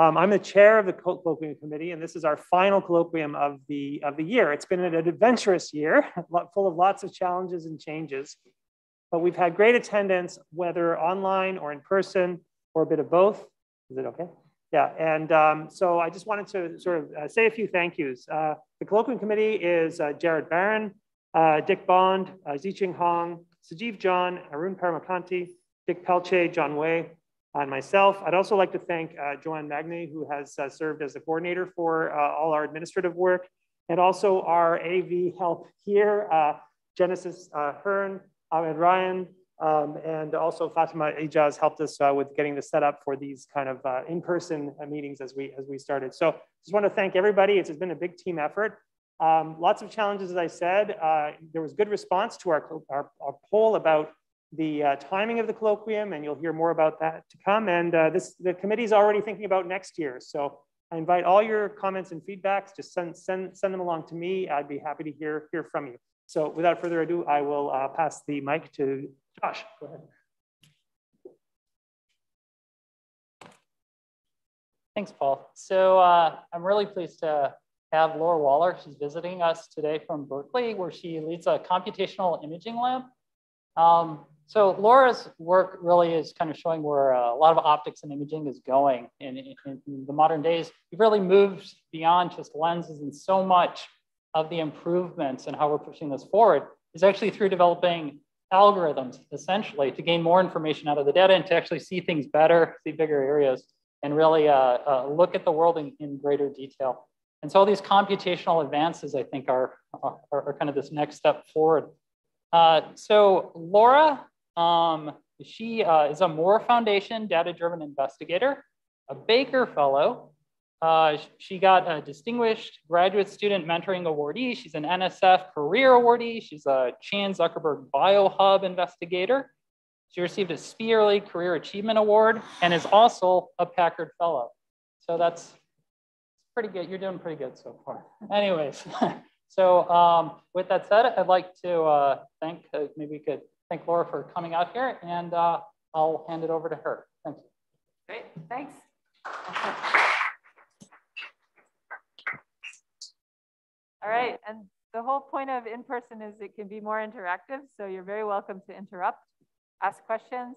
Um, I'm the chair of the colloquium committee, and this is our final colloquium of the, of the year. It's been an adventurous year, full of lots of challenges and changes, but we've had great attendance, whether online or in person, or a bit of both. Is it okay? Yeah, and um, so I just wanted to sort of uh, say a few thank yous. Uh, the colloquium committee is uh, Jared Barron, uh, Dick Bond, uh, Ziqing Hong, Sajeev John, Arun Paramekanti, Dick Peltier, John Way, and myself. I'd also like to thank uh, Joanne Magny, who has uh, served as the coordinator for uh, all our administrative work, and also our AV help here, uh, Genesis uh, Hearn, Ahmed Ryan, um, and also Fatima Ijaz helped us uh, with getting the setup for these kind of in-person meetings as we, as we started. So just want to thank everybody. It's been a big team effort. Um, lots of challenges, as I said. there was good response to our, our, our poll about the uh, timing of the colloquium, and you'll hear more about that to come. And uh, this, the committee is already thinking about next year. So I invite all your comments and feedbacks, just send, send, send them along to me. I'd be happy to hear, hear from you. So without further ado, I will uh, pass the mic to Josh. Go ahead. Thanks, Paul. So uh, I'm really pleased to have Laura Waller. She's visiting us today from Berkeley, where she leads a computational imaging lab. Um, so Laura's work really is kind of showing where uh, a lot of optics and imaging is going in, in, in, the modern days. We've really moved beyond just lenses and so much of the improvements and how we're pushing this forward is actually through developing algorithms essentially to gain more information out of the data and to actually see things better, see bigger areas and really uh, uh, look at the world in, in, greater detail. And so all these computational advances, I think, are, are, are kind of this next step forward. Uh, so Laura um, she uh, is a Moore Foundation data-driven investigator, a Bakar Fellow. Uh, she got a Distinguished Graduate Student Mentoring Awardee. She's an NSF Career Awardee. She's a Chan Zuckerberg BioHub investigator. She received a SPIE Early Career Achievement Award and is also a Packard Fellow. So that's pretty good. You're doing pretty good so far. Anyways, so um, with that said, I'd like to uh, thank, uh, maybe we could thank Laura for coming out here and uh, I'll hand it over to her. Thank you. Great, thanks. All right, and the whole point of in-person is it can be more interactive, so you're very welcome to interrupt, ask questions.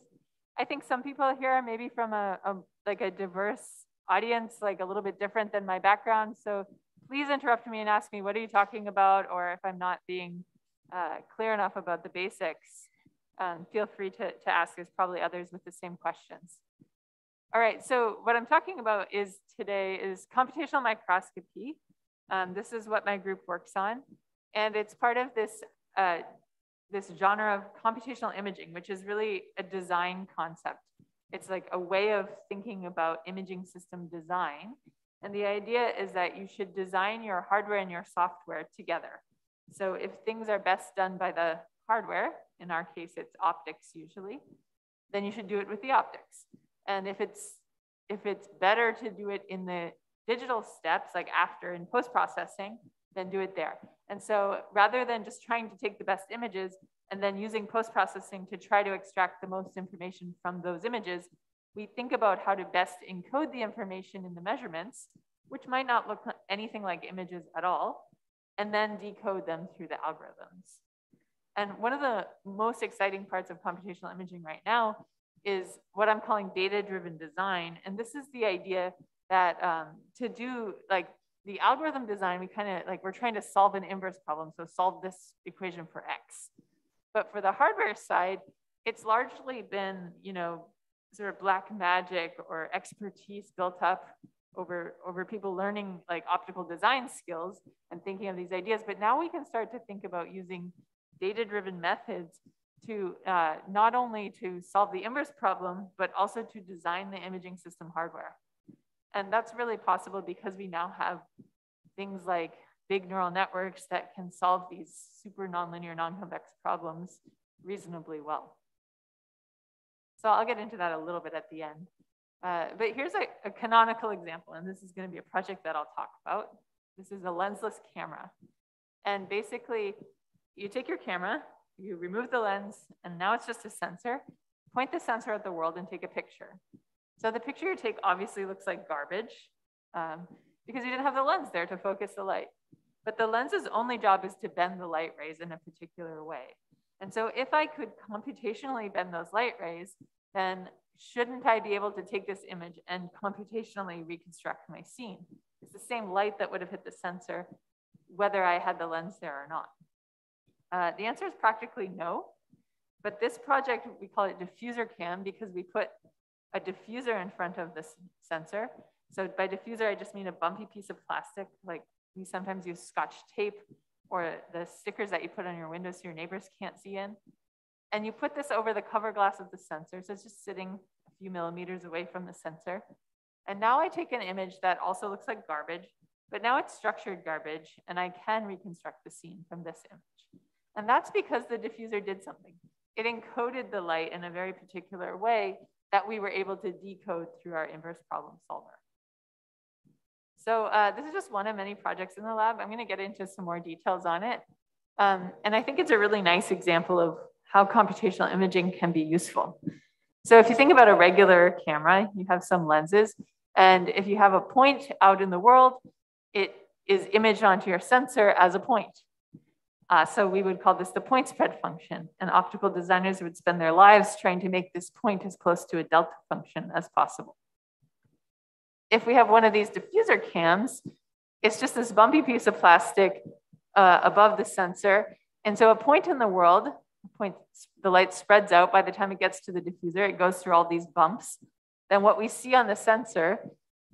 I think some people here are maybe from a, a like a diverse audience, like a little bit different than my background. So please interrupt me and ask me, what are you talking about? Or if I'm not being uh, clear enough about the basics, um, feel free to, to ask. There's probably others with the same questions. All right, so what I'm talking about is today is computational microscopy. Um, this is what my group works on. And it's part of this, uh, this genre of computational imaging, which is really a design concept. It's like a way of thinking about imaging system design. And the idea is that you should design your hardware and your software together. So if things are best done by the hardware, in our case, it's optics usually, then you should do it with the optics. And if it's, if it's better to do it in the digital steps, like after in post-processing, then do it there. And so rather than just trying to take the best images and then using post-processing to try to extract the most information from those images, we think about how to best encode the information in the measurements, which might not look anything like images at all, and then decode them through the algorithms. And one of the most exciting parts of computational imaging right now is what I'm calling data-driven design. And this is the idea that um, to do like the algorithm design, we kind of like, we're trying to solve an inverse problem. So solve this equation for X. But for the hardware side, it's largely been, you know, sort of black magic or expertise built up over, over people learning like optical design skills and thinking of these ideas. But now we can start to think about using data-driven methods to uh, not only to solve the inverse problem, but also to design the imaging system hardware. And that's really possible because we now have things like big neural networks that can solve these super nonlinear, non-convex problems reasonably well. So I'll get into that a little bit at the end. Uh, but here's a, a canonical example, and this is gonna be a project that I'll talk about. This is a lensless camera. And basically, you take your camera, you remove the lens, and now it's just a sensor. Point the sensor at the world and take a picture. So the picture you take obviously looks like garbage um, because you didn't have the lens there to focus the light. But the lens's only job is to bend the light rays in a particular way. And so if I could computationally bend those light rays, then shouldn't I be able to take this image and computationally reconstruct my scene? It's the same light that would have hit the sensor, whether I had the lens there or not. Uh, the answer is practically no. But this project, we call it diffuser cam because we put a diffuser in front of this sensor. So by diffuser, I just mean a bumpy piece of plastic, like we sometimes use scotch tape or the stickers that you put on your window so your neighbors can't see in. And you put this over the cover glass of the sensor. So it's just sitting a few millimeters away from the sensor. And now I take an image that also looks like garbage, but now it's structured garbage and I can reconstruct the scene from this image. And that's because the diffuser did something. It encoded the light in a very particular way that we were able to decode through our inverse problem solver. So uh, this is just one of many projects in the lab. I'm gonna get into some more details on it. Um, and I think it's a really nice example of how computational imaging can be useful. So if you think about a regular camera, you have some lenses, and if you have a point out in the world, it is imaged onto your sensor as a point. Uh, so we would call this the point spread function. And optical designers would spend their lives trying to make this point as close to a delta function as possible. If we have one of these diffuser cams, it's just this bumpy piece of plastic uh, above the sensor. And so a point in the world, point, the light spreads out by the time it gets to the diffuser, it goes through all these bumps. Then what we see on the sensor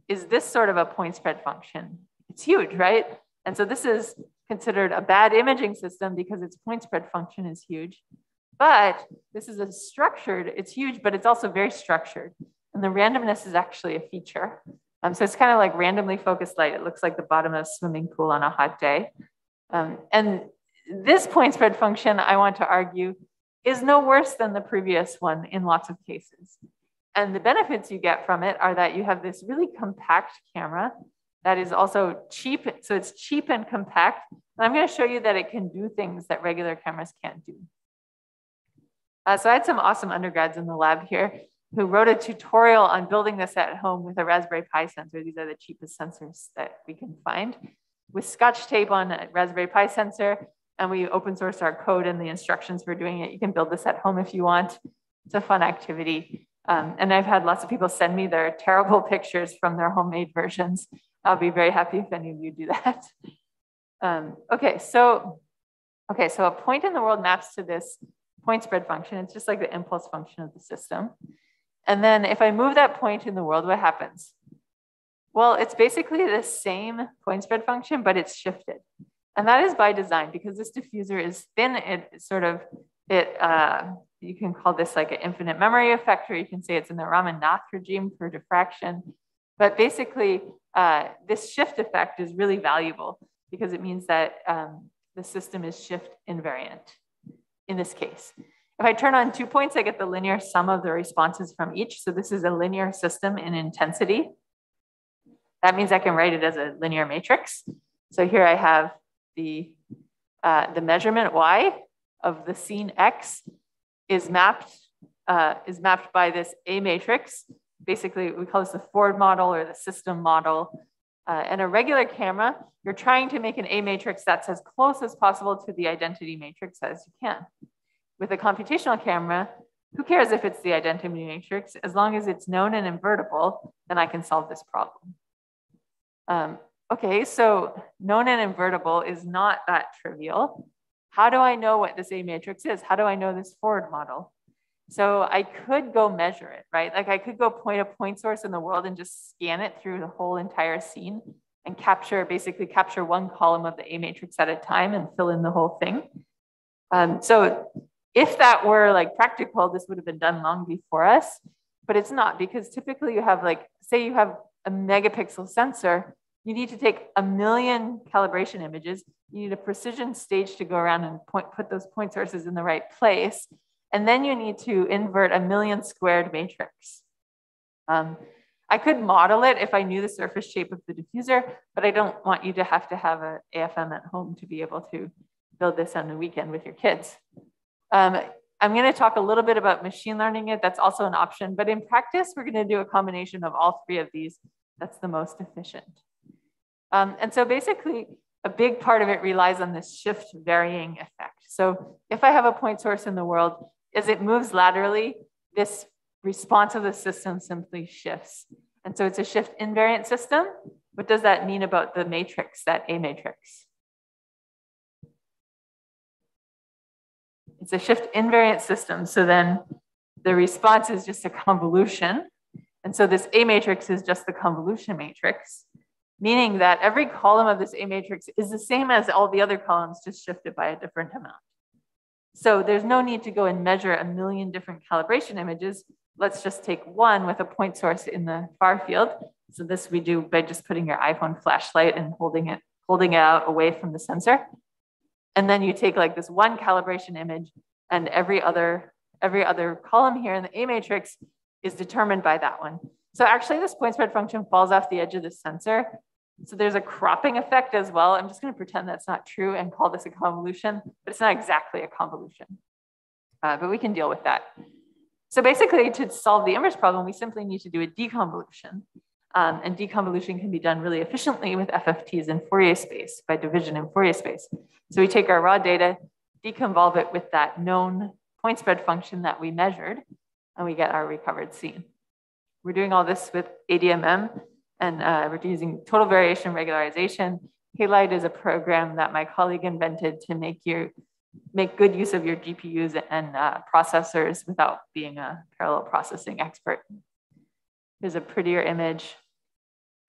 is this sort of a point spread function. It's huge, right? And so this is considered a bad imaging system because its point spread function is huge. But this is a structured, it's huge, but it's also very structured. And the randomness is actually a feature. Um, so it's kind of like randomly focused light. It looks like the bottom of a swimming pool on a hot day. Um, and this point spread function, I want to argue, is no worse than the previous one in lots of cases. And the benefits you get from it are that you have this really compact camera that is also cheap. So it's cheap and compact. And I'm going to show you that it can do things that regular cameras can't do. Uh, so I had some awesome undergrads in the lab here who wrote a tutorial on building this at home with a Raspberry Pi sensor. These are the cheapest sensors that we can find with scotch tape on a Raspberry Pi sensor. And we open source our code and the instructions for doing it. You can build this at home if you want. It's a fun activity. Um, and I've had lots of people send me their terrible pictures from their homemade versions. I'll be very happy if any of you do that. Um, okay, so okay, so a point in the world maps to this point spread function. It's just like the impulse function of the system. And then if I move that point in the world, what happens? Well, it's basically the same point spread function, but it's shifted. And that is by design because this diffuser is thin. It sort of, it, uh, you can call this like an infinite memory effect, or you can say it's in the Raman Nath regime for diffraction. But basically, uh, this shift effect is really valuable because it means that um, the system is shift invariant in this case. If I turn on two points, I get the linear sum of the responses from each. So this is a linear system in intensity. That means I can write it as a linear matrix. So here I have the, uh, the measurement y of the scene x is mapped, uh, is mapped by this A matrix. Basically, we call this the forward model or the system model. Uh, and a regular camera, you're trying to make an A matrix that's as close as possible to the identity matrix as you can with a computational camera, who cares if it's the identity matrix? As long as it's known and invertible, then I can solve this problem. Um, okay, so known and invertible is not that trivial. How do I know what this A matrix is? How do I know this forward model? So I could go measure it, right? Like I could go point a point source in the world and just scan it through the whole entire scene and capture, basically capture one column of the A matrix at a time and fill in the whole thing. Um, so if that were like practical, this would have been done long before us, but it's not because typically you have like, say you have a megapixel sensor, you need to take a million calibration images. You need a precision stage to go around and point, put those point sources in the right place. And then you need to invert a million squared matrix. Um, I could model it if I knew the surface shape of the diffuser, but I don't want you to have to have an AFM at home to be able to build this on the weekend with your kids. Um, I'm going to talk a little bit about machine learning it. That's also an option. But in practice, we're going to do a combination of all three of these. That's the most efficient. Um, and so basically, a big part of it relies on this shift varying effect. So if I have a point source in the world, as it moves laterally, this response of the system simply shifts. And so it's a shift invariant system. What does that mean about the matrix, that A matrix? It's a shift invariant system. So then the response is just a convolution. And so this A matrix is just the convolution matrix, meaning that every column of this A matrix is the same as all the other columns, just shifted by a different amount. So there's no need to go and measure a million different calibration images. Let's just take one with a point source in the far field. So this we do by just putting your iPhone flashlight and holding it, holding it out away from the sensor. And then you take like this one calibration image and every other, every other column here in the A matrix is determined by that one. So actually this point spread function falls off the edge of the sensor. So there's a cropping effect as well. I'm just gonna pretend that's not true and call this a convolution, but it's not exactly a convolution. Uh, but we can deal with that. So basically to solve the inverse problem, we simply need to do a deconvolution. Um, and deconvolution can be done really efficiently with FFTs in Fourier space by division in Fourier space. So we take our raw data, deconvolve it with that known point spread function that we measured, and we get our recovered scene. We're doing all this with ADMM, and uh, we're using total variation regularization. Halide is a program that my colleague invented to make you make good use of your GPUs and uh, processors without being a parallel processing expert. Here's a prettier image.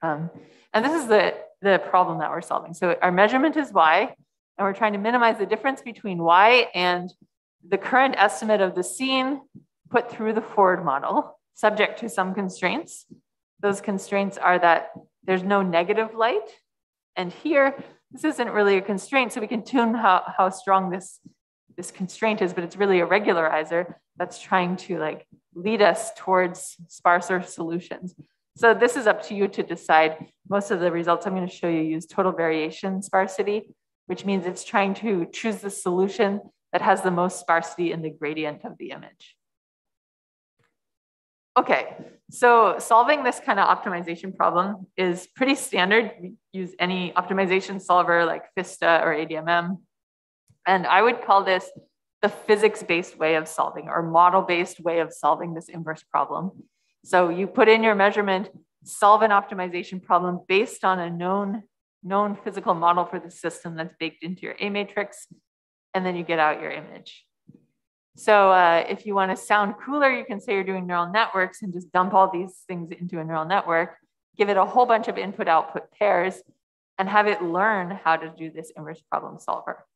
Um, and this is the, the problem that we're solving. So our measurement is y, and we're trying to minimize the difference between y and the current estimate of the scene put through the forward model, subject to some constraints. Those constraints are that there's no negative light. And here, this isn't really a constraint, so we can tune how, how strong this, this constraint is, but it's really a regularizer that's trying to like lead us towards sparser solutions. So this is up to you to decide. Most of the results I'm going to show you use total variation sparsity, which means it's trying to choose the solution that has the most sparsity in the gradient of the image. Okay, so solving this kind of optimization problem is pretty standard. Use any optimization solver like Fista or ADMM. And I would call this the physics-based way of solving or model-based way of solving this inverse problem. So you put in your measurement, solve an optimization problem based on a known, known physical model for the system that's baked into your A matrix, and then you get out your image. So uh, if you want to sound cooler, you can say you're doing neural networks and just dump all these things into a neural network, give it a whole bunch of input output pairs, and have it learn how to do this inverse problem solver.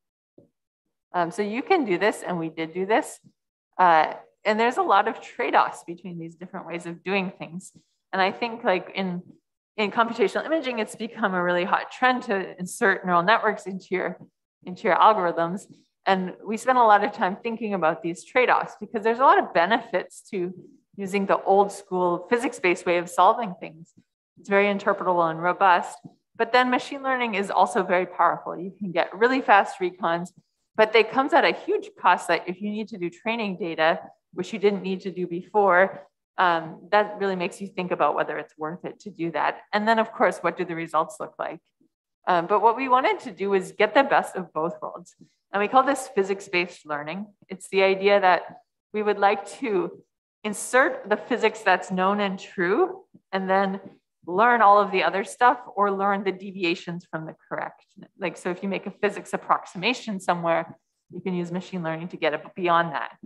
Um, so you can do this, and we did do this. Uh, and there's a lot of trade-offs between these different ways of doing things. And I think like in, in computational imaging, it's become a really hot trend to insert neural networks into your, into your algorithms. And we spend a lot of time thinking about these trade-offs because there's a lot of benefits to using the old school physics-based way of solving things. It's very interpretable and robust, but then machine learning is also very powerful. You can get really fast recons but they comes at a huge cost that if you need to do training data, which you didn't need to do before, um, that really makes you think about whether it's worth it to do that. And then of course, what do the results look like? Um, but what we wanted to do is get the best of both worlds. And we call this physics-based learning. It's the idea that we would like to insert the physics that's known and true, and then learn all of the other stuff or learn the deviations from the correct. Like, so if you make a physics approximation somewhere, you can use machine learning to get it beyond that.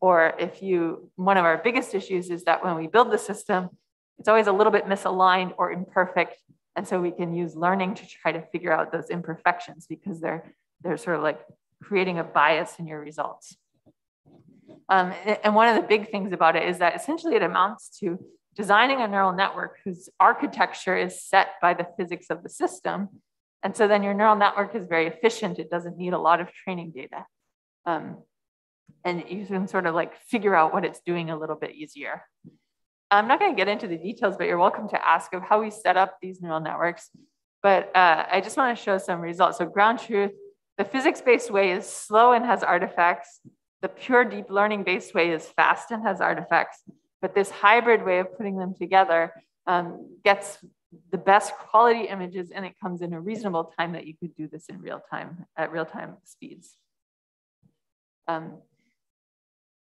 Or if you, one of our biggest issues is that when we build the system, it's always a little bit misaligned or imperfect. And so we can use learning to try to figure out those imperfections because they're, they're sort of like creating a bias in your results. Um, and one of the big things about it is that essentially it amounts to designing a neural network whose architecture is set by the physics of the system. And so then your neural network is very efficient. It doesn't need a lot of training data. Um, and you can sort of like figure out what it's doing a little bit easier. I'm not going to get into the details, but you're welcome to ask of how we set up these neural networks. But uh, I just want to show some results. So ground truth, the physics-based way is slow and has artifacts. The pure deep learning based way is fast and has artifacts, but this hybrid way of putting them together um, gets the best quality images and it comes in a reasonable time that you could do this in real time at real time speeds. Um,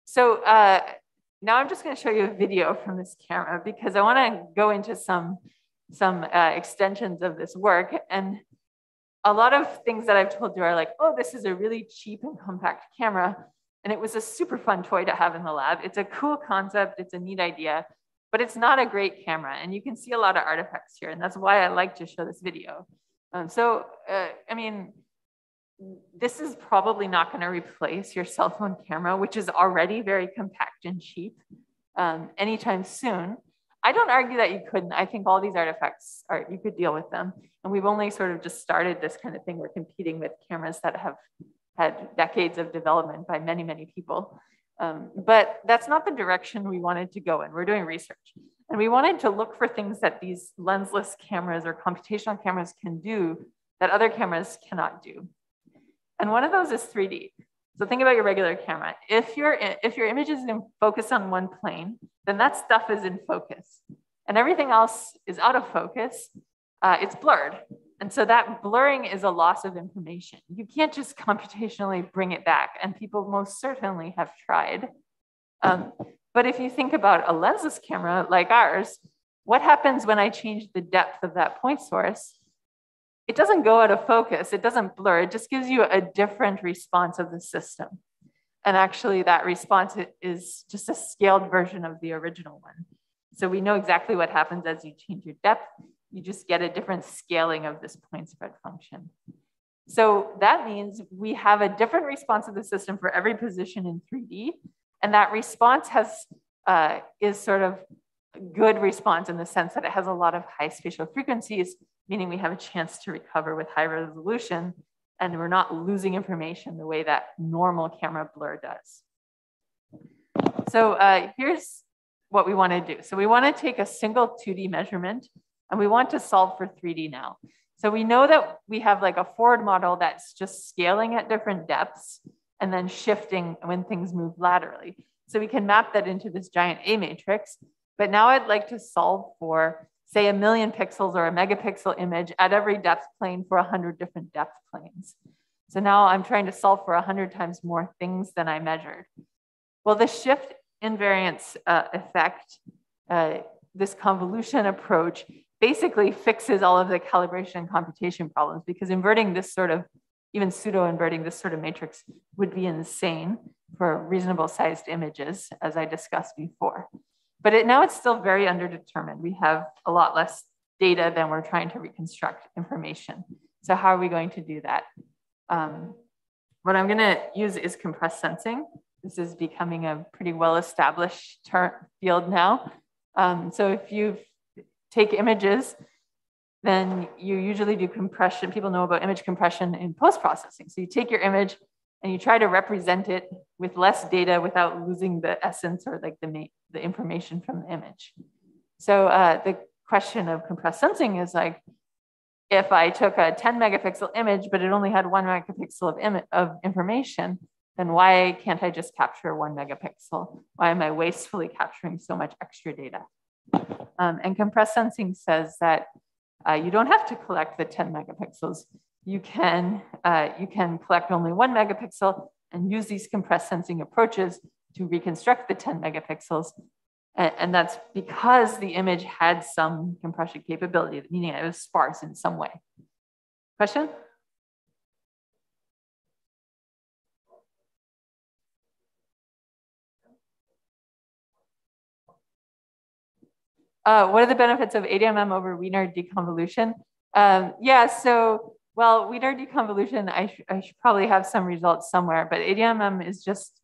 so uh, now I'm just going to show you a video from this camera because I want to go into some, some uh, extensions of this work. And a lot of things that I've told you are like, oh, this is a really cheap and compact camera. And it was a super fun toy to have in the lab. It's a cool concept. It's a neat idea, but it's not a great camera. And you can see a lot of artifacts here. And that's why I like to show this video. Um, so, uh, I mean, this is probably not going to replace your cell phone camera, which is already very compact and cheap um, anytime soon. I don't argue that you couldn't. I think all these artifacts are, you could deal with them. And we've only sort of just started this kind of thing. We're competing with cameras that have had decades of development by many, many people. Um, but that's not the direction we wanted to go in. We're doing research. And we wanted to look for things that these lensless cameras or computational cameras can do that other cameras cannot do. And one of those is 3D. So think about your regular camera. If your, if your image is in focus on one plane, then that stuff is in focus. And everything else is out of focus. Uh, it's blurred. And so that blurring is a loss of information. You can't just computationally bring it back. And people most certainly have tried. Um, but if you think about a lensless camera like ours, what happens when I change the depth of that point source? It doesn't go out of focus, it doesn't blur, it just gives you a different response of the system. And actually, that response is just a scaled version of the original one. So we know exactly what happens as you change your depth. You just get a different scaling of this point spread function. So that means we have a different response of the system for every position in 3D. And that response has uh, is sort of good response in the sense that it has a lot of high spatial frequencies meaning we have a chance to recover with high resolution and we're not losing information the way that normal camera blur does. So uh, here's what we want to do. So we want to take a single 2D measurement and we want to solve for 3D now. So we know that we have like a forward model that's just scaling at different depths and then shifting when things move laterally. So we can map that into this giant A matrix. But now I'd like to solve for say a million pixels or a megapixel image at every depth plane for 100 different depth planes. So now I'm trying to solve for 100 times more things than I measured. Well, the shift invariance uh, effect, uh, this convolution approach, basically fixes all of the calibration and computation problems because inverting this sort of, even pseudo inverting this sort of matrix would be insane for reasonable sized images, as I discussed before. But it, now it's still very underdetermined. We have a lot less data than we're trying to reconstruct information. So how are we going to do that? Um, what I'm gonna use is compressed sensing. This is becoming a pretty well-established field now. Um, so if you take images, then you usually do compression. People know about image compression in post-processing. So you take your image and you try to represent it with less data without losing the essence or like the, the information from the image. So uh, the question of compressed sensing is like, if I took a 10 megapixel image, but it only had one megapixel of, of information, then why can't I just capture one megapixel? Why am I wastefully capturing so much extra data? Um, and compressed sensing says that uh, you don't have to collect the 10 megapixels you can, uh, you can collect only one megapixel and use these compressed sensing approaches to reconstruct the 10 megapixels. And, and that's because the image had some compression capability, meaning it was sparse in some way. Question? Uh, what are the benefits of ADMM over Wiener deconvolution? Um, yeah, so well, Wiener deconvolution, I, sh I should probably have some results somewhere, but ADMM is just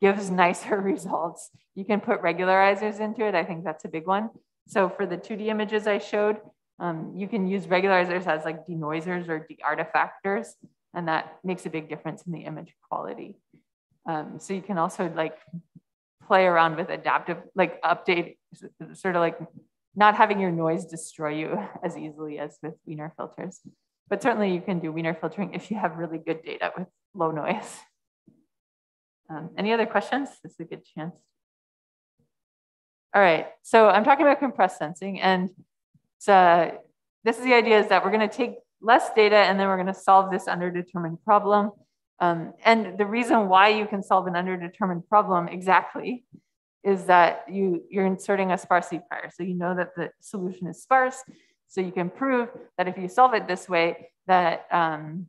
gives nicer results. You can put regularizers into it. I think that's a big one. So for the 2D images I showed, um, you can use regularizers as like denoisers or de-artifactors, and that makes a big difference in the image quality. Um, so you can also like play around with adaptive, like update, sort of like not having your noise destroy you as easily as with Wiener filters. But certainly you can do Wiener filtering if you have really good data with low noise. Um, any other questions? This is a good chance. All right, so I'm talking about compressed sensing and so this is the idea is that we're gonna take less data and then we're gonna solve this underdetermined problem. Um, and the reason why you can solve an underdetermined problem exactly is that you, you're inserting a sparsity prior. So you know that the solution is sparse. So you can prove that if you solve it this way, that um,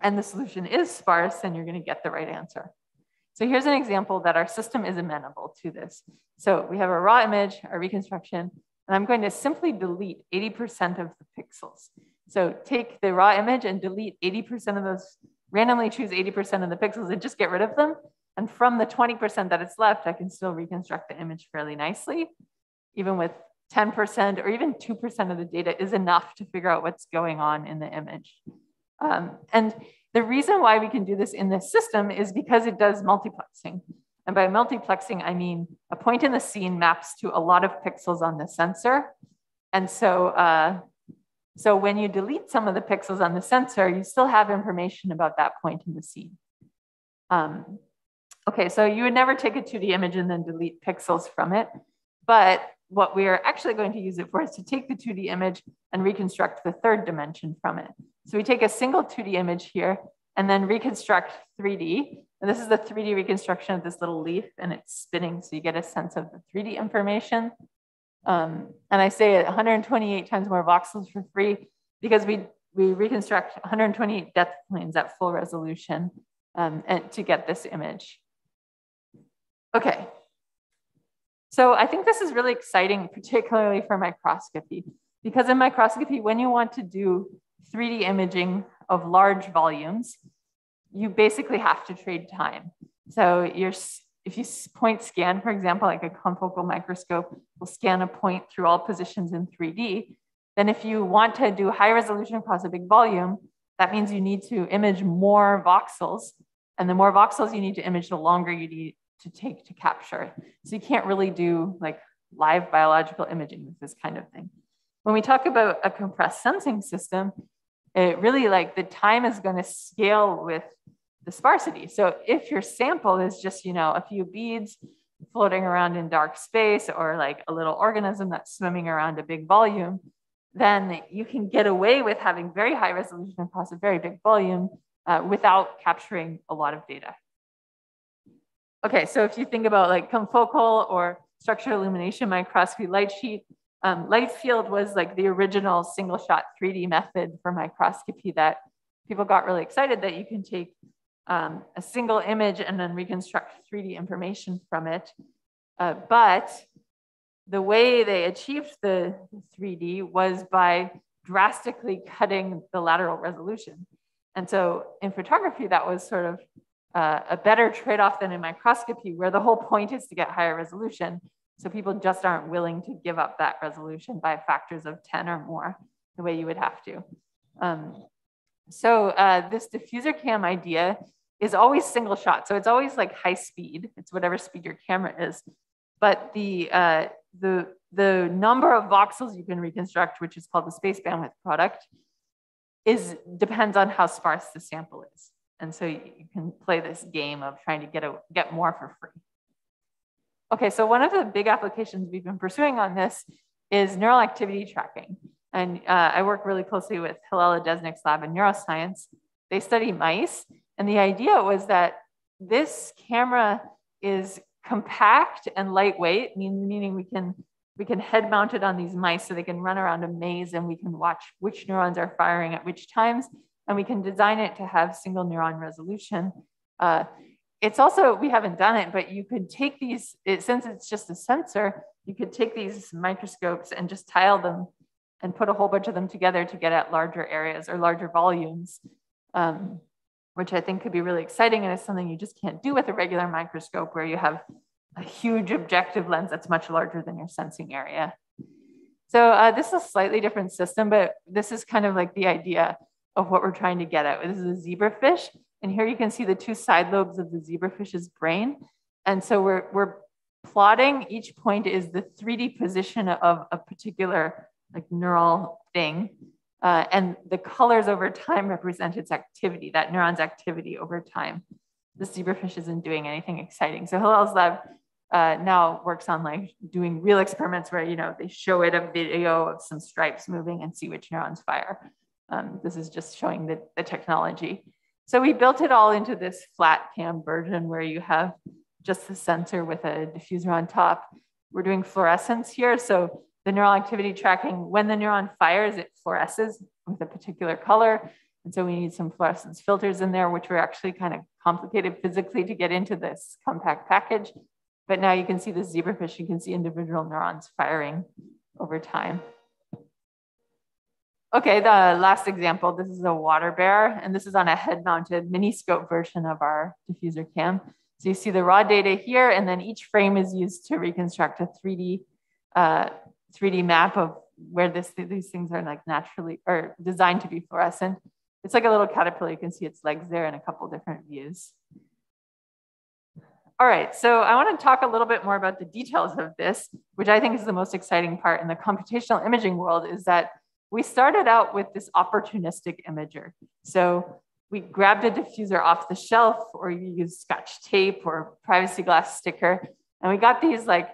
and the solution is sparse, then you're going to get the right answer. So here's an example that our system is amenable to this. So we have a raw image, our reconstruction, and I'm going to simply delete 80% of the pixels. So take the raw image and delete 80% of those, randomly choose 80% of the pixels and just get rid of them. And from the 20% that it's left, I can still reconstruct the image fairly nicely, even with 10% or even 2% of the data is enough to figure out what's going on in the image. Um, and the reason why we can do this in this system is because it does multiplexing. And by multiplexing, I mean a point in the scene maps to a lot of pixels on the sensor. And so, uh, so when you delete some of the pixels on the sensor, you still have information about that point in the scene. Um, Okay, so you would never take a 2D image and then delete pixels from it. But what we are actually going to use it for is to take the 2D image and reconstruct the third dimension from it. So we take a single 2D image here and then reconstruct 3D. And this is the 3D reconstruction of this little leaf and it's spinning. So you get a sense of the 3D information. Um, and I say 128 times more voxels for free because we, we reconstruct 128 depth planes at full resolution um, and to get this image. Okay. So I think this is really exciting, particularly for microscopy, because in microscopy, when you want to do 3D imaging of large volumes, you basically have to trade time. So you're, if you point scan, for example, like a confocal microscope will scan a point through all positions in 3D, then if you want to do high resolution across a big volume, that means you need to image more voxels. And the more voxels you need to image, the longer you need to take to capture. So you can't really do like live biological imaging with this kind of thing. When we talk about a compressed sensing system, it really like the time is going to scale with the sparsity. So if your sample is just, you know, a few beads floating around in dark space or like a little organism that's swimming around a big volume, then you can get away with having very high resolution across a very big volume uh, without capturing a lot of data. Okay, so if you think about like confocal or structural illumination microscopy light sheet, um, light field was like the original single shot 3D method for microscopy that people got really excited that you can take um, a single image and then reconstruct 3D information from it. Uh, but the way they achieved the 3D was by drastically cutting the lateral resolution. And so in photography, that was sort of uh, a better trade-off than in microscopy, where the whole point is to get higher resolution. So people just aren't willing to give up that resolution by factors of 10 or more, the way you would have to. Um, so uh, this diffuser cam idea is always single shot. So it's always like high speed. It's whatever speed your camera is. But the, uh, the, the number of voxels you can reconstruct, which is called the space bandwidth product, is depends on how sparse the sample is. And so you can play this game of trying to get, a, get more for free. Okay, so one of the big applications we've been pursuing on this is neural activity tracking. And uh, I work really closely with Hillel Adesnik's lab in neuroscience. They study mice. And the idea was that this camera is compact and lightweight, meaning we can, we can head mount it on these mice so they can run around a maze and we can watch which neurons are firing at which times and we can design it to have single neuron resolution. Uh, it's also, we haven't done it, but you could take these, it, since it's just a sensor, you could take these microscopes and just tile them and put a whole bunch of them together to get at larger areas or larger volumes, um, which I think could be really exciting. And it's something you just can't do with a regular microscope where you have a huge objective lens that's much larger than your sensing area. So uh, this is a slightly different system, but this is kind of like the idea of what we're trying to get at. This is a zebrafish. And here you can see the two side lobes of the zebrafish's brain. And so we're, we're plotting each point is the 3D position of a particular like neural thing. Uh, and the colors over time represent its activity, that neuron's activity over time. the zebrafish isn't doing anything exciting. So Hillel's lab uh, now works on like doing real experiments where, you know, they show it a video of some stripes moving and see which neurons fire. Um, this is just showing the, the technology. So we built it all into this flat cam version where you have just the sensor with a diffuser on top. We're doing fluorescence here. So the neural activity tracking, when the neuron fires, it fluoresces with a particular color. And so we need some fluorescence filters in there, which were actually kind of complicated physically to get into this compact package. But now you can see the zebrafish, you can see individual neurons firing over time. Okay, the last example, this is a water bear, and this is on a head-mounted mini scope version of our diffuser cam. So you see the raw data here, and then each frame is used to reconstruct a 3D, uh, 3D map of where this, these things are like naturally, or designed to be fluorescent. It's like a little caterpillar. You can see its legs there in a couple different views. All right, so I want to talk a little bit more about the details of this, which I think is the most exciting part in the computational imaging world is that we started out with this opportunistic imager. So we grabbed a diffuser off the shelf or you use scotch tape or privacy glass sticker. And we got these like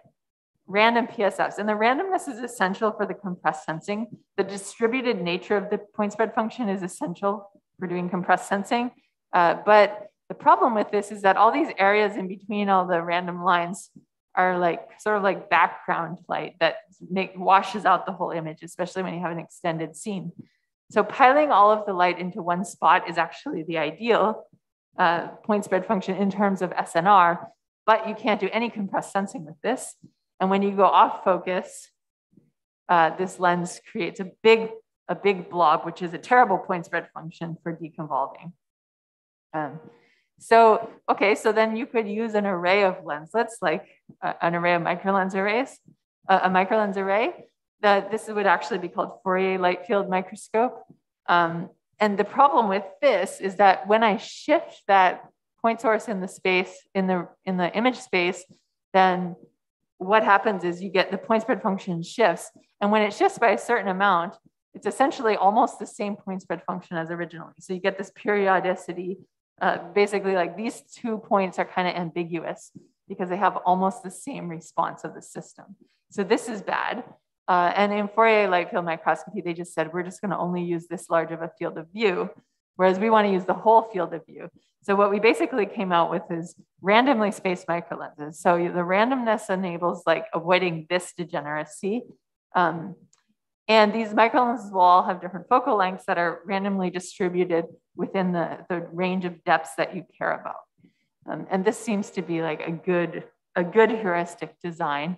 random PSFs. And the randomness is essential for the compressed sensing. The distributed nature of the point spread function is essential for doing compressed sensing. Uh, but the problem with this is that all these areas in between all the random lines are like sort of like background light that make washes out the whole image, especially when you have an extended scene. So piling all of the light into one spot is actually the ideal uh, point spread function in terms of SNR, but you can't do any compressed sensing with this. And when you go off focus, uh, this lens creates a big, a big blob, which is a terrible point spread function for deconvolving. Um, so, okay, so then you could use an array of lenslets, like uh, an array of microlens arrays, uh, a microlens array. That this would actually be called Fourier light field microscope. Um, and the problem with this is that when I shift that point source in the space, in the, in the image space, then what happens is you get the point spread function shifts. And when it shifts by a certain amount, it's essentially almost the same point spread function as originally. So you get this periodicity uh, basically like these two points are kind of ambiguous because they have almost the same response of the system. So this is bad. Uh, and in Fourier light field microscopy, they just said, we're just gonna only use this large of a field of view, whereas we wanna use the whole field of view. So what we basically came out with is randomly spaced microlenses. So the randomness enables like avoiding this degeneracy. Um, and these microlenses will all have different focal lengths that are randomly distributed within the, the range of depths that you care about. Um, and this seems to be like a good, a good heuristic design.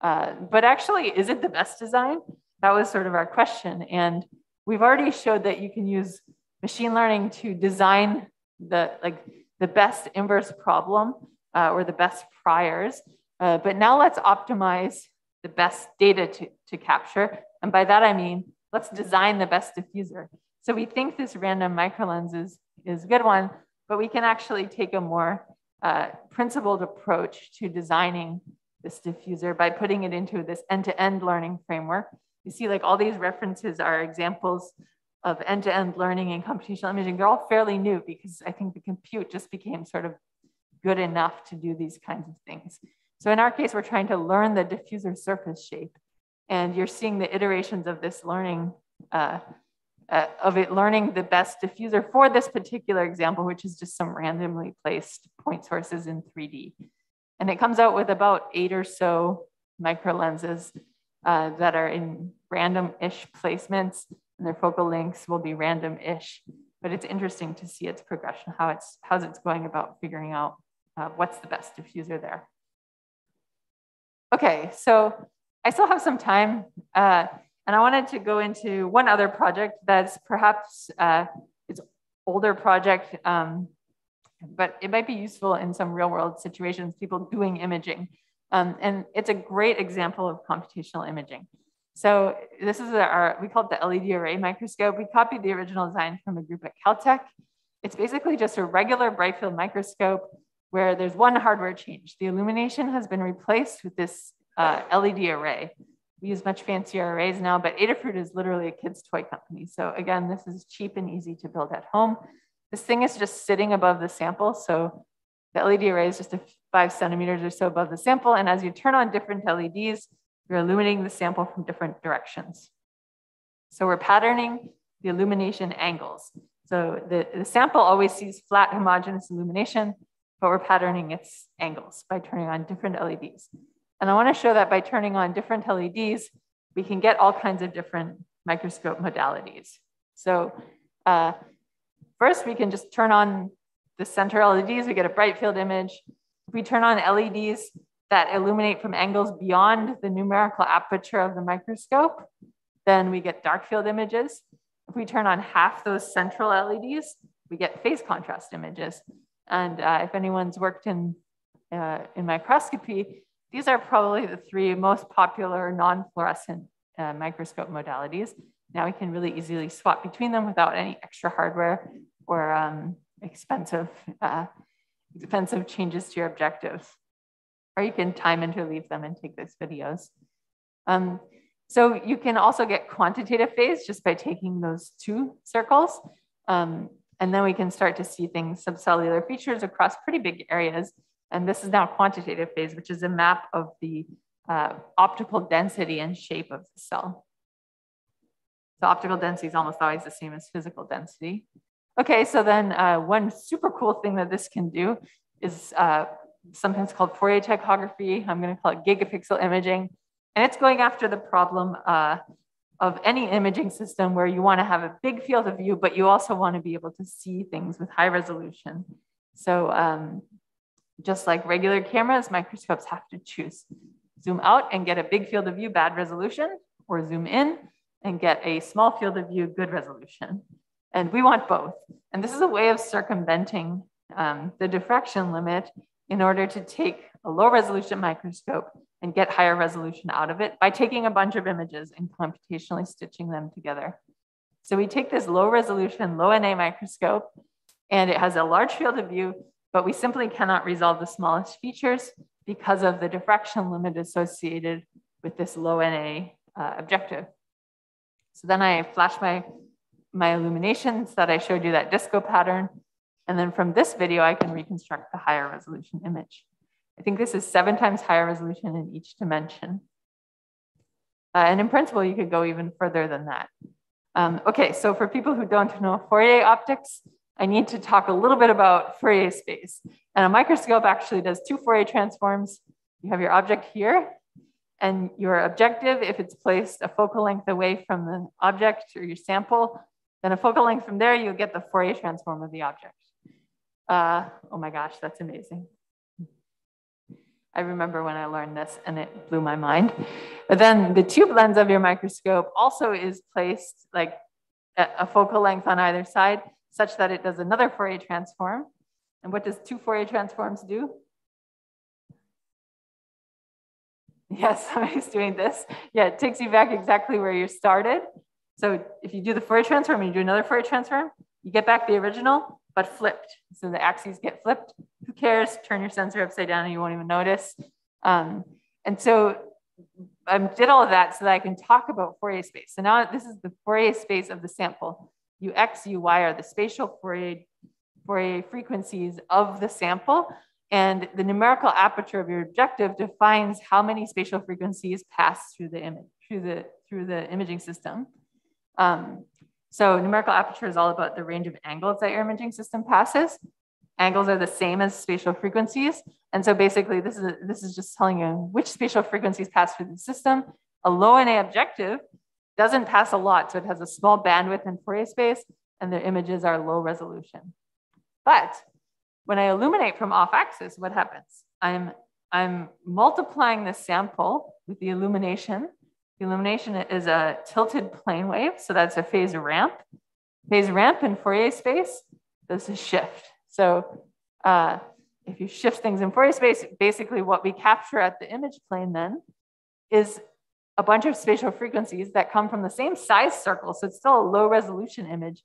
Uh, but actually, is it the best design? That was sort of our question. And we've already showed that you can use machine learning to design the, like, the best inverse problem uh, or the best priors. Uh, but now let's optimize the best data to, to capture. And by that, I mean, let's design the best diffuser. So we think this random microlens is, is a good one, but we can actually take a more uh, principled approach to designing this diffuser by putting it into this end-to-end -end learning framework. You see like all these references are examples of end-to-end -end learning and computational imaging. They're all fairly new because I think the compute just became sort of good enough to do these kinds of things. So in our case, we're trying to learn the diffuser surface shape. And you're seeing the iterations of this learning uh, uh, of it learning the best diffuser for this particular example, which is just some randomly placed point sources in 3D. And it comes out with about eight or so micro lenses uh, that are in random-ish placements and their focal lengths will be random-ish. But it's interesting to see its progression, how it's, how's it's going about figuring out uh, what's the best diffuser there. Okay, so I still have some time. Uh, and I wanted to go into one other project that's perhaps uh, it's older project, um, but it might be useful in some real world situations, people doing imaging. Um, and it's a great example of computational imaging. So this is our, we call it the LED array microscope. We copied the original design from a group at Caltech. It's basically just a regular bright field microscope where there's one hardware change. The illumination has been replaced with this uh, LED array. We use much fancier arrays now, but Adafruit is literally a kid's toy company. So again, this is cheap and easy to build at home. This thing is just sitting above the sample. So The LED array is just a five centimeters or so above the sample. And as you turn on different LEDs, you're illuminating the sample from different directions. So we're patterning the illumination angles. So the, the sample always sees flat homogeneous illumination, but we're patterning its angles by turning on different LEDs. And I wanna show that by turning on different LEDs, we can get all kinds of different microscope modalities. So uh, first we can just turn on the center LEDs, we get a bright field image. If we turn on LEDs that illuminate from angles beyond the numerical aperture of the microscope, then we get dark field images. If we turn on half those central LEDs, we get phase contrast images. And uh, if anyone's worked in, uh, in microscopy, these are probably the three most popular non-fluorescent uh, microscope modalities. Now we can really easily swap between them without any extra hardware or um, expensive, uh, expensive changes to your objectives. Or you can time interleave them and take those videos. Um, so you can also get quantitative phase just by taking those two circles. Um, and then we can start to see things, subcellular features across pretty big areas. And this is now quantitative phase, which is a map of the uh, optical density and shape of the cell. So optical density is almost always the same as physical density. Okay, so then uh, one super cool thing that this can do is uh, sometimes called Fourier ptychography. I'm gonna call it gigapixel imaging. And it's going after the problem uh, of any imaging system where you wanna have a big field of view, but you also wanna be able to see things with high resolution. So um, just like regular cameras, microscopes have to choose. Zoom out and get a big field of view, bad resolution, or zoom in and get a small field of view, good resolution. And we want both. And this is a way of circumventing um, the diffraction limit in order to take a low resolution microscope and get higher resolution out of it by taking a bunch of images and computationally stitching them together. So we take this low resolution, low NA microscope, and it has a large field of view, but we simply cannot resolve the smallest features because of the diffraction limit associated with this low NA uh, objective. So then I flash my my illuminations that I showed you that disco pattern. And then from this video, I can reconstruct the higher resolution image. I think this is seven times higher resolution in each dimension. Uh, and in principle, you could go even further than that. Um, okay, so for people who don't know Fourier optics, I need to talk a little bit about Fourier space. And a microscope actually does two Fourier transforms. You have your object here, and your objective, if it's placed a focal length away from the object or your sample, then a focal length from there, you'll get the Fourier transform of the object. Uh, oh my gosh, that's amazing. I remember when I learned this and it blew my mind. But then the tube lens of your microscope also is placed like a focal length on either side such that it does another Fourier transform. And what does two Fourier transforms do? Yes, somebody's doing this. Yeah, it takes you back exactly where you started. So if you do the Fourier transform and you do another Fourier transform, you get back the original, but flipped. So the axes get flipped. Who cares? Turn your sensor upside down and you won't even notice. Um, and so I did all of that so that I can talk about Fourier space. So now this is the Fourier space of the sample. Ux, Uy are the spatial Fourier, Fourier frequencies of the sample. And the numerical aperture of your objective defines how many spatial frequencies pass through the image, through the, through the imaging system. Um, so numerical aperture is all about the range of angles that your imaging system passes. Angles are the same as spatial frequencies. And so basically this is, this is just telling you which spatial frequencies pass through the system. A low NA objective doesn't pass a lot. So it has a small bandwidth in Fourier space and the images are low resolution. But when I illuminate from off axis, what happens? I'm, I'm multiplying the sample with the illumination the illumination is a tilted plane wave, so that's a phase ramp. Phase ramp in Fourier space does a shift. So uh, if you shift things in Fourier space, basically what we capture at the image plane then is a bunch of spatial frequencies that come from the same size circle. So it's still a low resolution image,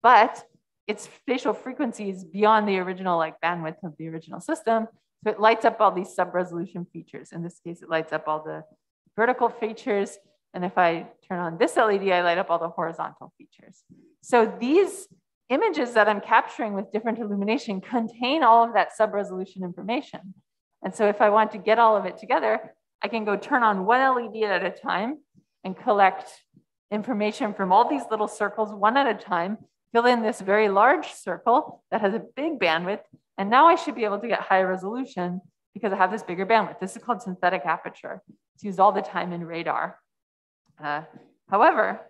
but it's spatial frequencies beyond the original like bandwidth of the original system. So it lights up all these sub resolution features. In this case, it lights up all the vertical features. And if I turn on this LED, I light up all the horizontal features. So these images that I'm capturing with different illumination contain all of that sub-resolution information. And so if I want to get all of it together, I can go turn on one LED at a time and collect information from all these little circles one at a time, fill in this very large circle that has a big bandwidth. And now I should be able to get higher resolution because I have this bigger bandwidth. This is called synthetic aperture. It's used all the time in radar. Uh, however,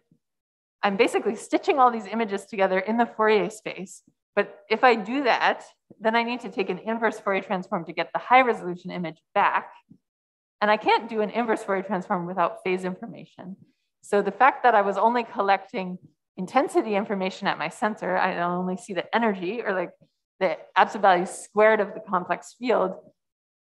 I'm basically stitching all these images together in the Fourier space. But if I do that, then I need to take an inverse Fourier transform to get the high resolution image back. And I can't do an inverse Fourier transform without phase information. So the fact that I was only collecting intensity information at my sensor, I only see the energy or like the absolute value squared of the complex field,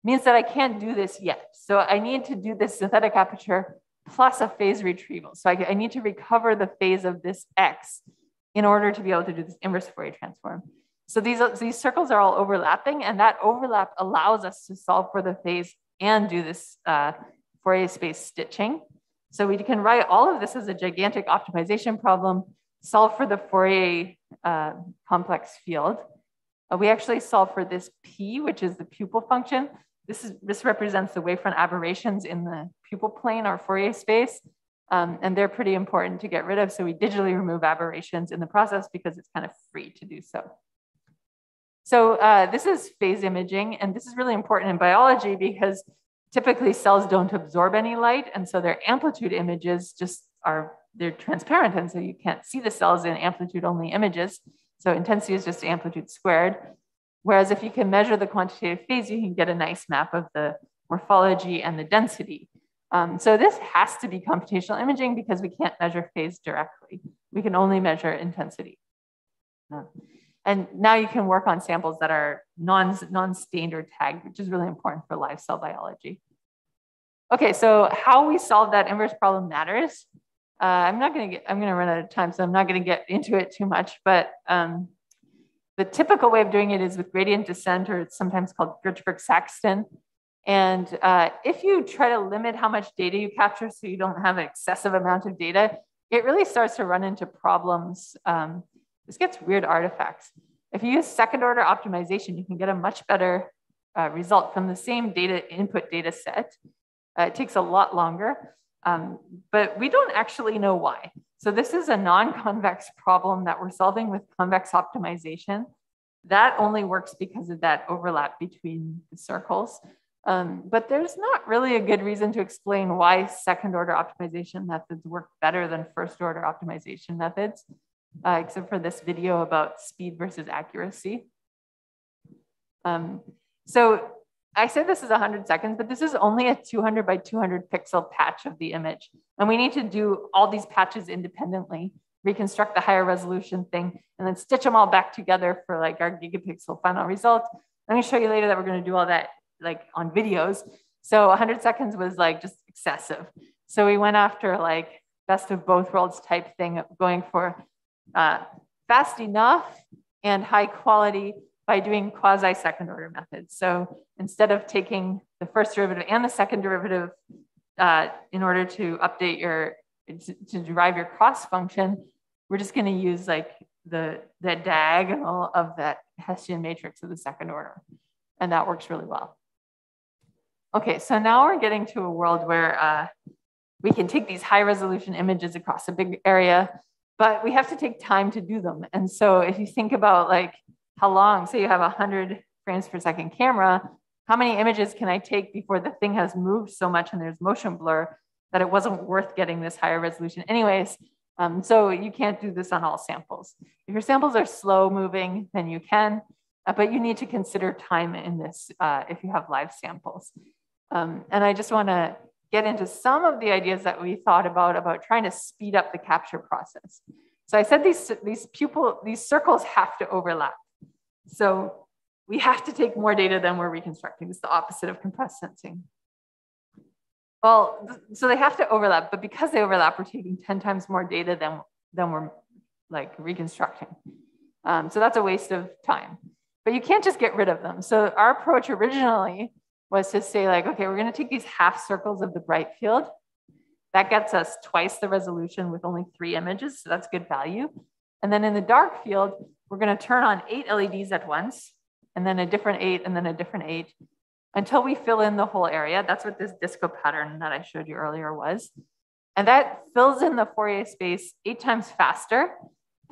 means that I can't do this yet. So I need to do this synthetic aperture plus a phase retrieval. So I, I need to recover the phase of this X in order to be able to do this inverse Fourier transform. So these, these circles are all overlapping and that overlap allows us to solve for the phase and do this uh, Fourier space stitching. So we can write all of this as a gigantic optimization problem, solve for the Fourier uh, complex field. Uh, we actually solve for this P, which is the pupil function. This, is, this represents the wavefront aberrations in the pupil plane or Fourier space. Um, and they're pretty important to get rid of. So we digitally remove aberrations in the process because it's kind of free to do so. So uh, this is phase imaging, and this is really important in biology because typically cells don't absorb any light, and so their amplitude images just are, they're transparent, and so you can't see the cells in amplitude-only images. So intensity is just amplitude squared. Whereas if you can measure the quantitative phase, you can get a nice map of the morphology and the density. Um, so this has to be computational imaging because we can't measure phase directly. We can only measure intensity. Uh, and now you can work on samples that are non, non-stained or tagged, which is really important for live cell biology. Okay, so how we solve that inverse problem matters. Uh, I'm not gonna get, I'm gonna run out of time, so I'm not gonna get into it too much, but um, the typical way of doing it is with gradient descent, or it's sometimes called Gerchberg-Saxton. And uh, if you try to limit how much data you capture so you don't have an excessive amount of data, it really starts to run into problems um, this gets weird artifacts. If you use second order optimization, you can get a much better uh, result from the same data input data set. Uh, it takes a lot longer, um, but we don't actually know why. So this is a non-convex problem that we're solving with convex optimization. That only works because of that overlap between the circles. Um, but there's not really a good reason to explain why second order optimization methods work better than first order optimization methods uh, except for this video about speed versus accuracy. Um, so I said this is 100 seconds, but this is only a 200 by 200 pixel patch of the image. And we need to do all these patches independently, reconstruct the higher resolution thing, and then stitch them all back together for like our gigapixel final result. Let me show you later that we're gonna do all that like on videos. So 100 seconds was like just excessive. So we went after like best of both worlds type thing, going for uh, fast enough and high quality by doing quasi second order methods. So instead of taking the first derivative and the second derivative uh, in order to update your, to derive your cross function, we're just gonna use like the, the diagonal of that Hessian matrix of the second order. And that works really well. Okay, so now we're getting to a world where uh, we can take these high resolution images across a big area but we have to take time to do them. And so if you think about like how long, say you have a 100 frames per second camera, how many images can I take before the thing has moved so much and there's motion blur that it wasn't worth getting this higher resolution anyways. Um, so you can't do this on all samples. If your samples are slow moving, then you can, uh, but you need to consider time in this uh, if you have live samples. Um, and I just wanna get into some of the ideas that we thought about about trying to speed up the capture process. So I said these, these pupil, these circles have to overlap. So we have to take more data than we're reconstructing. It's the opposite of compressed sensing. Well, so they have to overlap, but because they overlap, we're taking 10 times more data than, than we're like reconstructing. Um, so that's a waste of time. But you can't just get rid of them. So our approach originally was to say like, okay, we're gonna take these half circles of the bright field. That gets us twice the resolution with only three images, so that's good value. And then in the dark field, we're gonna turn on eight LEDs at once, and then a different eight, and then a different eight, until we fill in the whole area. That's what this disco pattern that I showed you earlier was. And that fills in the Fourier space eight times faster,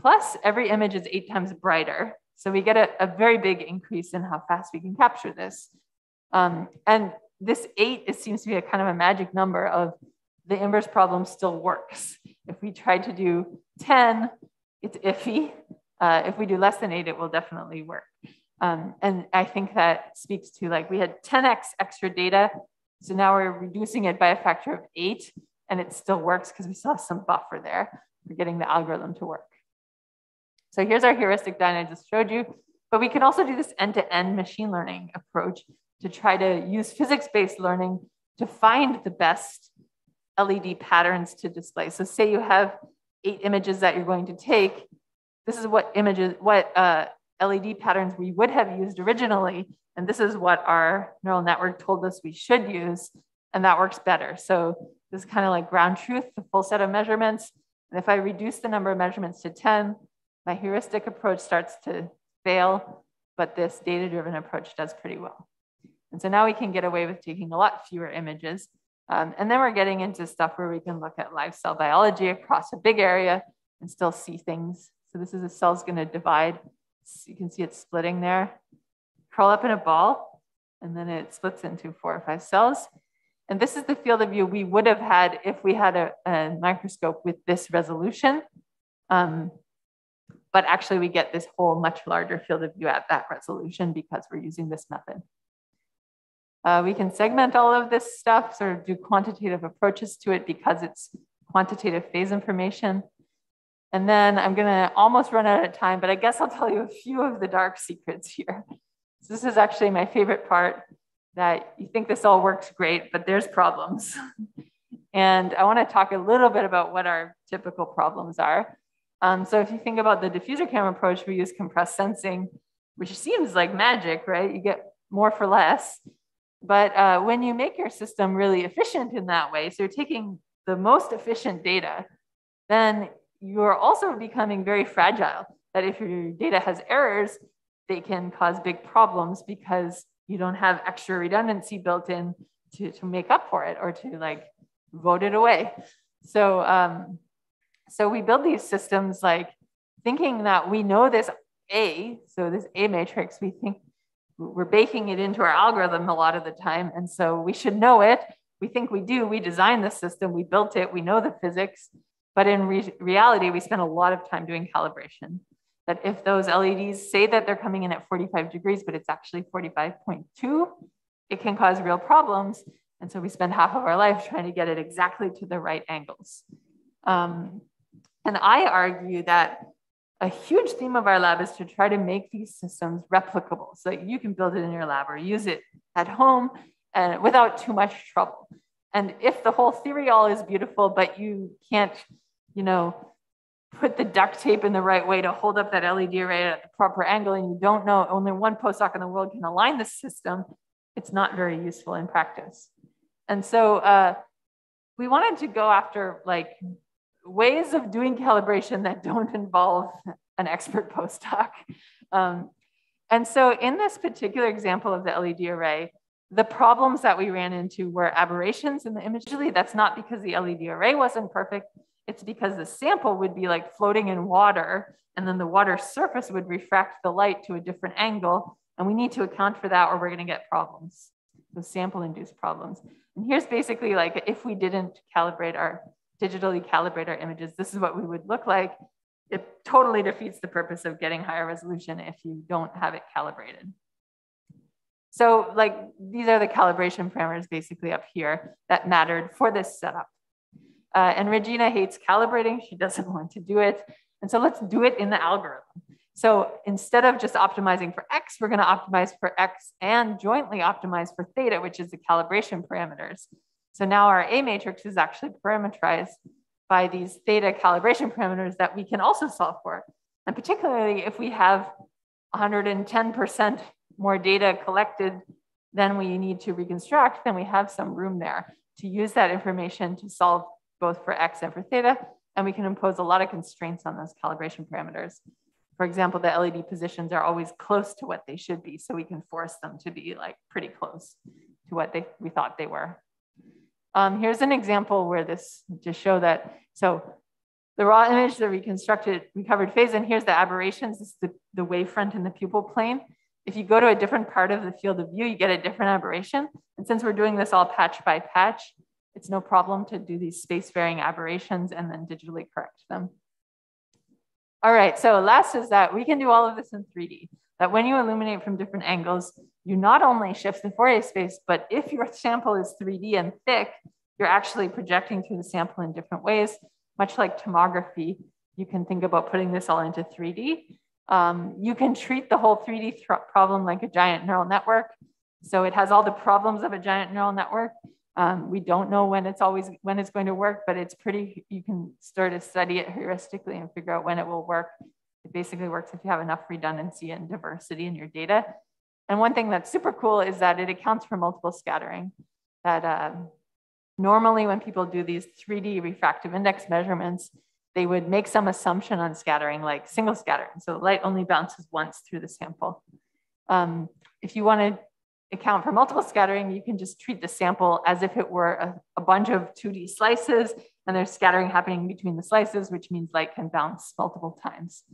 plus every image is eight times brighter. So we get a, a very big increase in how fast we can capture this. Um, and this eight, it seems to be a kind of a magic number of the inverse problem still works. If we try to do 10, it's iffy. Uh, if we do less than eight, it will definitely work. Um, and I think that speaks to like, we had 10x extra data. So now we're reducing it by a factor of eight and it still works because we still have some buffer there for getting the algorithm to work. So here's our heuristic dine I just showed you, but we can also do this end-to-end -end machine learning approach to try to use physics-based learning to find the best LED patterns to display. So say you have eight images that you're going to take. This is what images, what uh, LED patterns we would have used originally. And this is what our neural network told us we should use. And that works better. So this is kind of like ground truth, the full set of measurements. And if I reduce the number of measurements to 10, my heuristic approach starts to fail, but this data-driven approach does pretty well. And so now we can get away with taking a lot fewer images. Um, and then we're getting into stuff where we can look at live cell biology across a big area and still see things. So this is a cell's gonna divide. You can see it splitting there. Curl up in a ball, and then it splits into four or five cells. And this is the field of view we would have had if we had a, a microscope with this resolution. Um, but actually we get this whole much larger field of view at that resolution because we're using this method. Uh, we can segment all of this stuff, sort of do quantitative approaches to it because it's quantitative phase information. And then I'm gonna almost run out of time, but I guess I'll tell you a few of the dark secrets here. So this is actually my favorite part that you think this all works great, but there's problems. and I wanna talk a little bit about what our typical problems are. Um, so if you think about the diffuser camera approach, we use compressed sensing, which seems like magic, right? You get more for less. But uh, when you make your system really efficient in that way, so you're taking the most efficient data, then you're also becoming very fragile. That if your data has errors, they can cause big problems because you don't have extra redundancy built in to, to make up for it or to like vote it away. So um, so we build these systems like thinking that we know this A, so this A matrix, we think we're baking it into our algorithm a lot of the time. And so we should know it. We think we do. We designed the system, we built it, we know the physics. But in re reality, we spend a lot of time doing calibration. That if those LEDs say that they're coming in at 45 degrees, but it's actually 45.2, it can cause real problems. And so we spend half of our life trying to get it exactly to the right angles. Um, and I argue that a huge theme of our lab is to try to make these systems replicable so that you can build it in your lab or use it at home and without too much trouble. And if the whole theory all is beautiful, but you can't, you know, put the duct tape in the right way to hold up that LED array at the proper angle, and you don't know only one postdoc in the world can align the system, it's not very useful in practice. And so uh, we wanted to go after like ways of doing calibration that don't involve an expert postdoc. Um, and so in this particular example of the LED array, the problems that we ran into were aberrations in the image. That's not because the LED array wasn't perfect, it's because the sample would be like floating in water and then the water surface would refract the light to a different angle. And we need to account for that or we're gonna get problems, the sample induced problems. And here's basically like if we didn't calibrate our digitally calibrate our images, this is what we would look like. It totally defeats the purpose of getting higher resolution if you don't have it calibrated. So like these are the calibration parameters basically up here that mattered for this setup. Uh, and Regina hates calibrating. She doesn't want to do it. And so let's do it in the algorithm. So instead of just optimizing for X, we're gonna optimize for X and jointly optimize for theta, which is the calibration parameters. So now our A matrix is actually parameterized by these theta calibration parameters that we can also solve for. And particularly if we have 110% more data collected than we need to reconstruct, then we have some room there to use that information to solve both for X and for theta. And we can impose a lot of constraints on those calibration parameters. for example, the LED positions are always close to what they should be. So we can force them to be like pretty close to what they, we thought they were. Um, here's an example where this to show that, so the raw image, the reconstructed, recovered phase, and here's the aberrations, this is the, the wavefront in the pupil plane. If you go to a different part of the field of view, you get a different aberration. And since we're doing this all patch by patch, it's no problem to do these space varying aberrations and then digitally correct them. All right, so last is that we can do all of this in 3D. That when you illuminate from different angles, you not only shift the Fourier space, but if your sample is 3D and thick, you're actually projecting through the sample in different ways. Much like tomography, you can think about putting this all into 3D. Um, you can treat the whole 3D problem like a giant neural network. So it has all the problems of a giant neural network. Um, we don't know when it's always when it's going to work, but it's pretty, you can start to study it heuristically and figure out when it will work. It basically works if you have enough redundancy and diversity in your data. And one thing that's super cool is that it accounts for multiple scattering. That uh, normally when people do these 3D refractive index measurements, they would make some assumption on scattering, like single scattering. So light only bounces once through the sample. Um, if you want to account for multiple scattering, you can just treat the sample as if it were a, a, bunch of 2D slices, and there's scattering happening between the slices, which means light can bounce multiple times.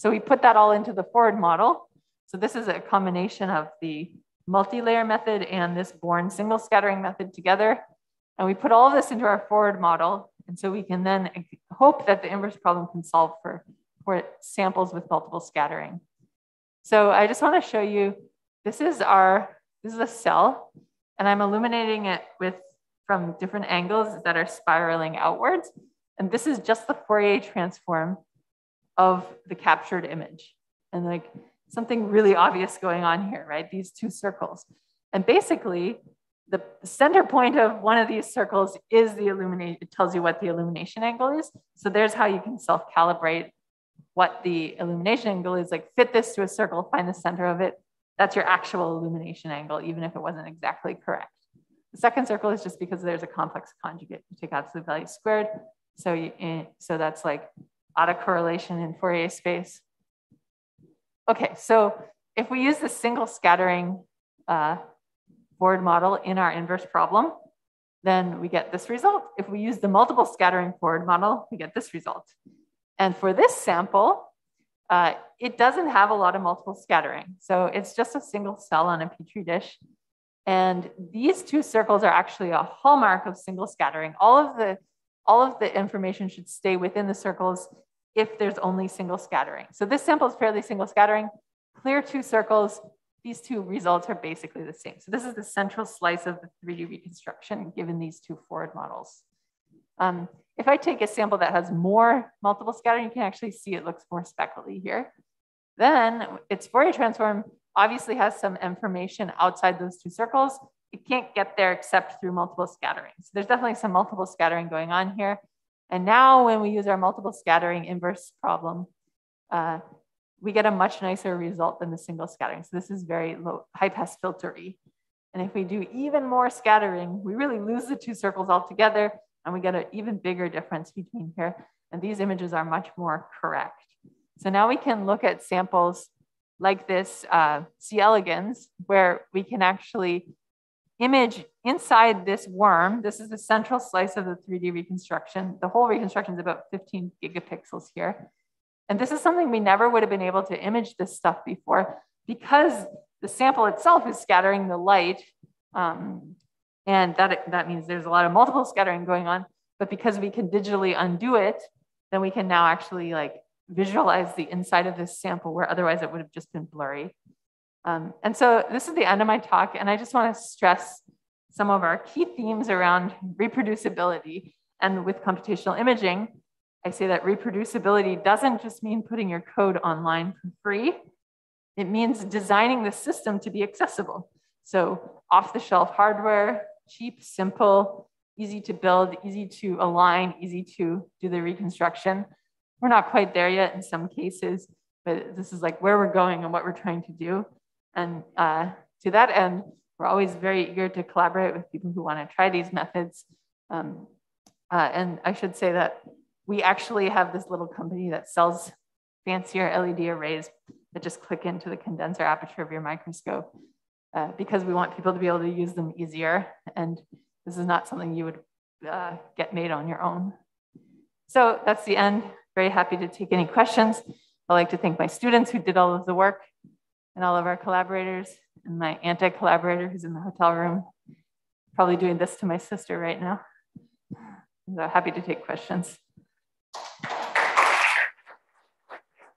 So we put that all into the forward model. So this is a combination of the multi-layer method and this Born single scattering method together. And we put all of this into our forward model. And so we can then hope that the inverse problem can solve for, for samples with multiple scattering. So I just want to show you, this is our this is a cell, and I'm illuminating it with from different angles that are spiraling outwards. And this is just the Fourier transform of the captured image. And like something really obvious going on here, right? These two circles. And basically, the center point of one of these circles is the illumination, it tells you what the illumination angle is. So there's how you can self-calibrate what the illumination angle is, like fit this to a circle, find the center of it, that's your actual illumination angle, even if it wasn't exactly correct. The second circle is just because there's a complex conjugate. You take absolute value squared. So, you, so that's like autocorrelation in Fourier space. Okay, so if we use the single scattering uh, forward model in our inverse problem, then we get this result. If we use the multiple scattering forward model, we get this result. And for this sample, uh, it doesn't have a lot of multiple scattering. So it's just a single cell on a Petri dish. And these two circles are actually a hallmark of single scattering. All of the, all of the information should stay within the circles if there's only single scattering. So this sample is fairly single scattering, clear two circles. These two results are basically the same. So this is the central slice of the 3D reconstruction given these two forward models. Um, if I take a sample that has more multiple scattering, you can actually see it looks more speckly here. Then its Fourier transform obviously has some information outside those two circles. It can't get there except through multiple scattering. So there's definitely some multiple scattering going on here. And now when we use our multiple scattering inverse problem, uh, we get a much nicer result than the single scattering. So this is very low, high pass filtery. And if we do even more scattering, we really lose the two circles altogether and we get an even bigger difference between here. And these images are much more correct. So now we can look at samples like this uh, C. elegans, where we can actually image inside this worm. This is the central slice of the 3D reconstruction. The whole reconstruction is about 15 gigapixels here. And this is something we never would have been able to image this stuff before because the sample itself is scattering the light um, and that, that means there's a lot of multiple scattering going on, but because we can digitally undo it, then we can now actually like visualize the inside of this sample where otherwise it would have just been blurry. Um, and so this is the end of my talk. And I just want to stress some of our key themes around reproducibility. And with computational imaging, I say that reproducibility doesn't just mean putting your code online for free. It means designing the system to be accessible. So off the shelf hardware, cheap, simple, easy to build, easy to align, easy to do the reconstruction. We're not quite there yet in some cases, but this is like where we're going and what we're trying to do. And uh, to that end, we're always very eager to collaborate with people who want to try these methods. Um, uh, and I should say that we actually have this little company that sells fancier LED arrays that just click into the condenser aperture of your microscope uh, because we want people to be able to use them easier. And this is not something you would uh, get made on your own. So that's the end. Very happy to take any questions. I'd like to thank my students who did all of the work and all of our collaborators and my anti-collaborator who's in the hotel room, probably doing this to my sister right now. So happy to take questions.